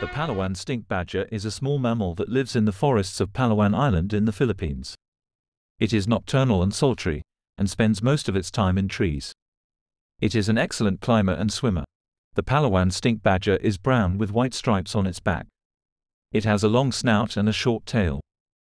The Palawan stink badger is a small mammal that lives in the forests of Palawan Island in the Philippines. It is nocturnal and sultry, and spends most of its time in trees. It is an excellent climber and swimmer. The Palawan stink badger is brown with white stripes on its back. It has a long snout and a short tail.